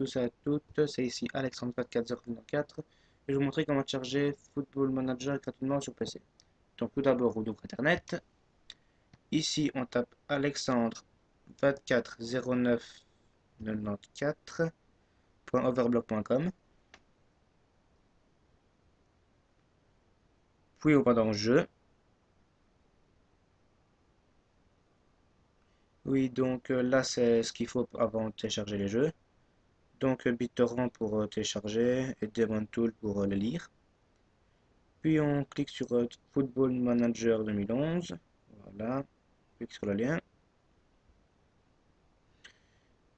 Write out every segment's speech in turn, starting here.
tous et à toutes, c'est ici Alexandre 24094 et je vais vous montrer comment charger Football Manager gratuitement sur PC. Donc tout d'abord on ouvre internet, ici on tape Alexandre 2409994.overblock.com puis on va dans jeu. Oui, donc euh, là, c'est ce qu'il faut avant de télécharger les jeux. Donc euh, BitTorrent pour euh, télécharger et Demon Tool pour le lire. Puis on clique sur Football Manager 2011. Voilà, clique sur le lien.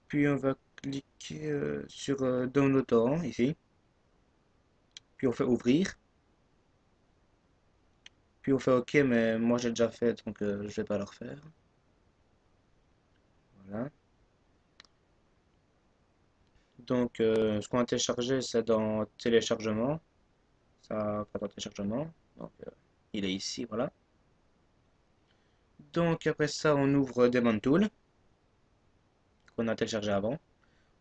Puis on va cliquer sur Download Torrent ici. Puis on fait ouvrir. Puis on fait OK, mais moi j'ai déjà fait, donc je vais pas le refaire. Donc, euh, ce qu'on a téléchargé, c'est dans téléchargement. Ça, pas dans téléchargement. Donc, euh, il est ici, voilà. Donc, après ça, on ouvre Demon Tool. Qu'on a téléchargé avant.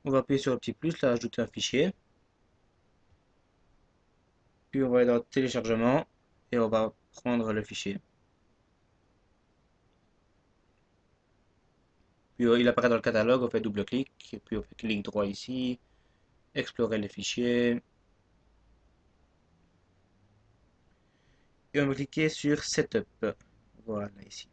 On va appuyer sur le petit plus, là, ajouter un fichier. Puis, on va aller dans téléchargement. Et on va prendre le fichier. Puis il apparaît dans le catalogue, on fait double-clic, puis on fait clic droit ici, explorer les fichiers. Et on va cliquer sur Setup. Voilà ici.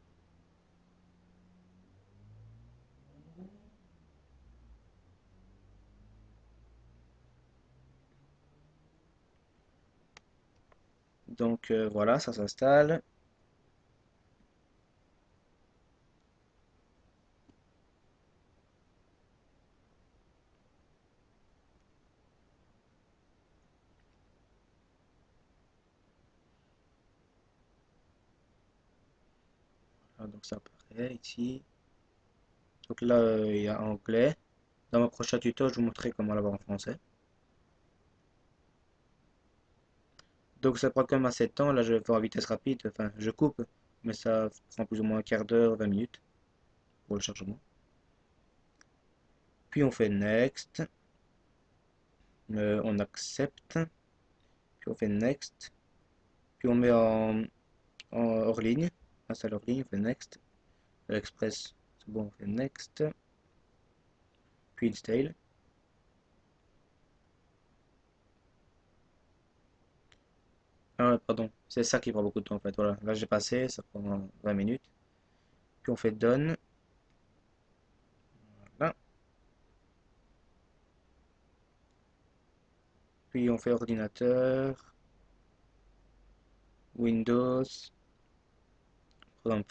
Donc euh, voilà, ça s'installe. Donc ça apparaît ici. Donc là, euh, il y a anglais. Dans mon prochain tuto, je vous montrerai comment l'avoir en français. Donc ça prend quand même assez de temps. Là, je vais faire en vitesse rapide. Enfin, je coupe, mais ça prend plus ou moins un quart d'heure, 20 minutes pour le chargement. Puis on fait Next. Euh, on accepte. Puis on fait Next. Puis on met en hors ligne hors ligne, on fait next. L'express, c'est bon, on fait next. Puis install. Ah pardon, c'est ça qui prend beaucoup de temps en fait. Voilà, là j'ai passé, ça prend 20 minutes. Puis on fait done. Puis on fait ordinateur. Windows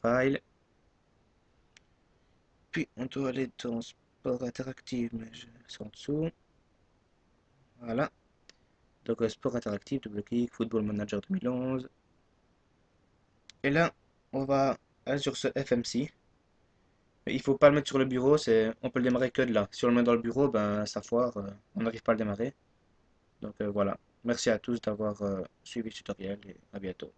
file. Puis on doit aller dans sport interactif, mais je suis en dessous. Voilà. Donc sport interactif, double clic, Football Manager 2011. Et là, on va aller sur ce FMC. Mais il faut pas le mettre sur le bureau, c'est on peut le démarrer que de là. Si on le met dans le bureau, ben ça foire, euh, on n'arrive pas à le démarrer. Donc euh, voilà. Merci à tous d'avoir euh, suivi ce tutoriel et à bientôt.